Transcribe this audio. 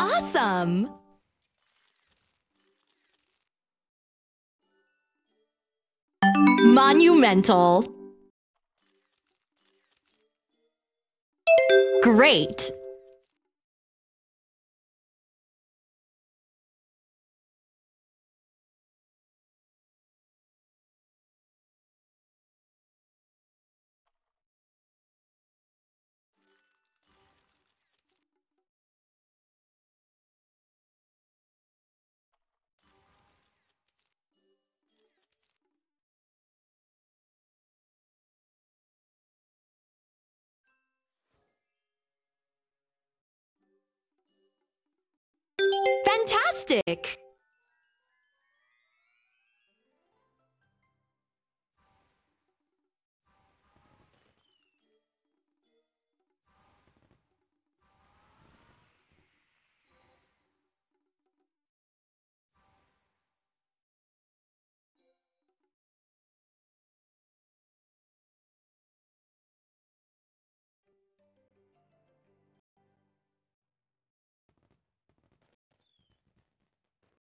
Awesome! Monumental. Great! Fantastic!